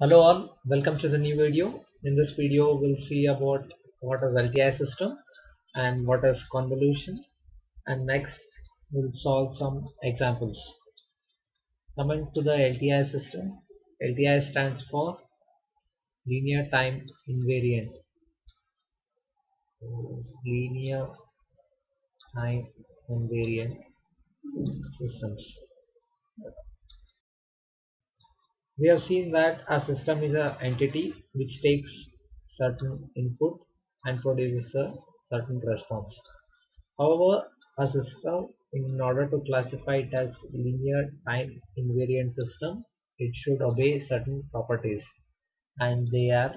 Hello all, welcome to the new video. In this video we'll see about what is LTI system and what is convolution and next we'll solve some examples. Coming to the LTI system, LTI stands for linear time invariant. Linear time invariant systems. We have seen that a system is an entity which takes certain input and produces a certain response. However, a system in order to classify it as linear time invariant system, it should obey certain properties and they are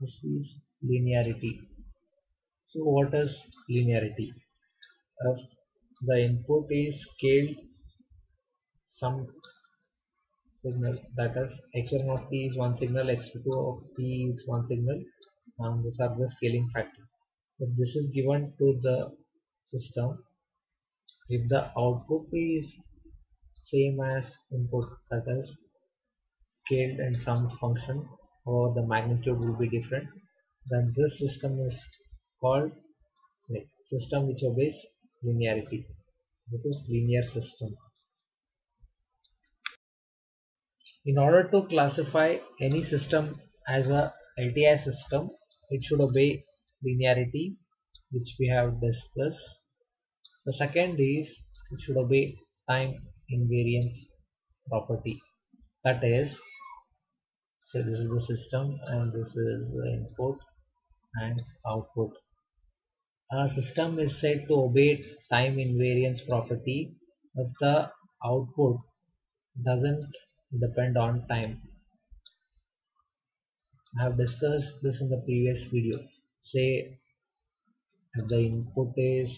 this is linearity. So what is linearity? If the input is scaled some signal. That is x1 of t is one signal x2 of t is one signal and these are the scaling factor. If this is given to the system if the output is same as input that is scaled in some function or the magnitude will be different then this system is called like, system which obeys linearity. This is linear system In order to classify any system as a LTI system, it should obey linearity, which we have discussed. The second is it should obey time invariance property. That is, so this is the system and this is the input and output. A system is said to obey time invariance property if the output doesn't depend on time. I have discussed this in the previous video. Say if the input is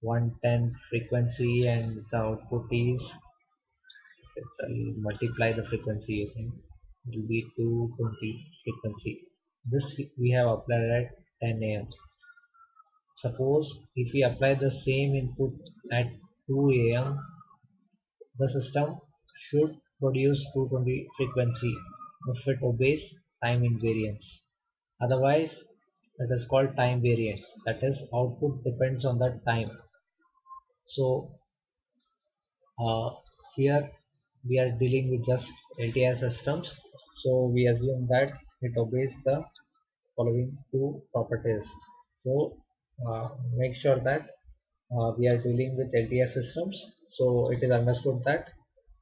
110 frequency and the output is I'll multiply the frequency using it will be 220 frequency. This we have applied at 10 am. Suppose if we apply the same input at 2 am, the system should produce 220 frequency if it obeys time invariance. Otherwise, it is called time variance. That is, output depends on the time. So, uh, here we are dealing with just LTI systems. So, we assume that it obeys the following two properties. So, uh, make sure that uh, we are dealing with LTI systems. So, it is understood that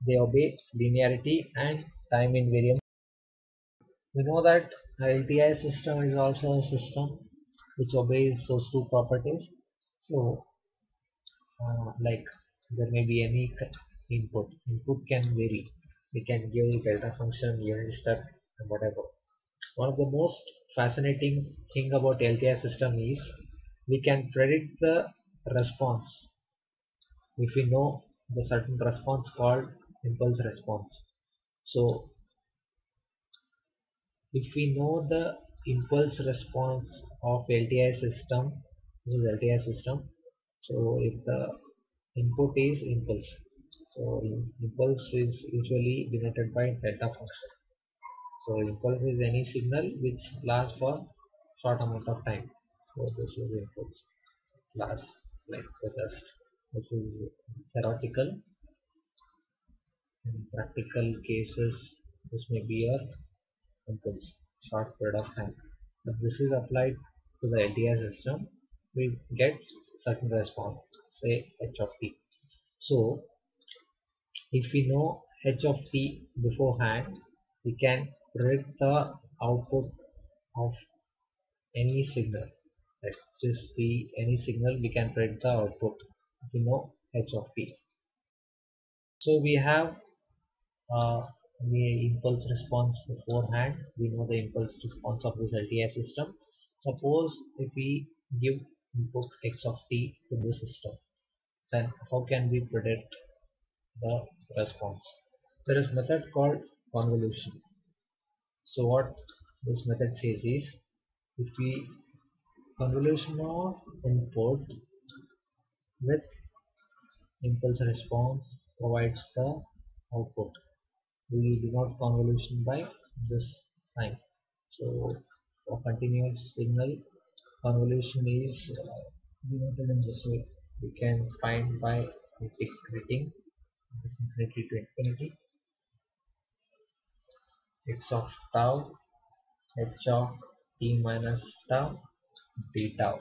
they obey linearity and time invariance. We know that LTI system is also a system which obeys those two properties. So, uh, like there may be any input. Input can vary. We can give delta function, unit step, and whatever. One of the most fascinating thing about LTI system is we can predict the response if we know the certain response called impulse response. So if we know the impulse response of LTI system this is LTI system. So if the input is impulse so impulse is usually denoted by delta function. So impulse is any signal which lasts for short amount of time. So this is impulse. Lasts like the dust this is theoretical in practical cases, this may be a impulse, short of time. If this is applied to the LTI system, we get certain response, say h of t. So, if we know h of t beforehand, we can predict the output of any signal. Let just be any signal, we can predict the output if we know h of t. So we have uh, the impulse response beforehand. We know the impulse response of this LTI system. Suppose if we give input x of t to the system then how can we predict the response? There is method called convolution. So what this method says is if we convolution of input with impulse response provides the output we denote convolution by this sign so for continuous signal convolution is uh, denoted in this way. We can find by integrating this infinity to infinity. X of tau h of t minus tau d tau